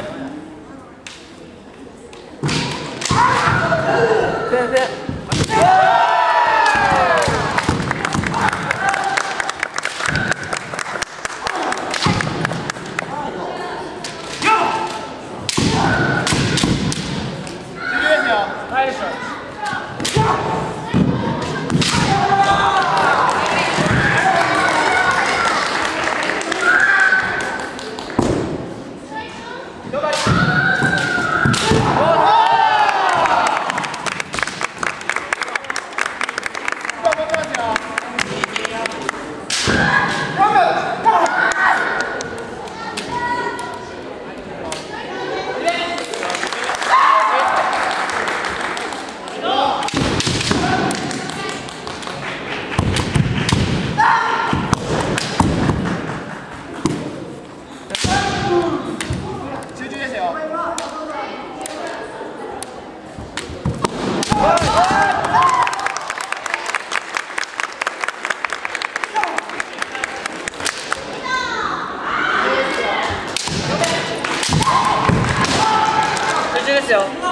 Vai, vai. Vai, Zezé. 보시죠.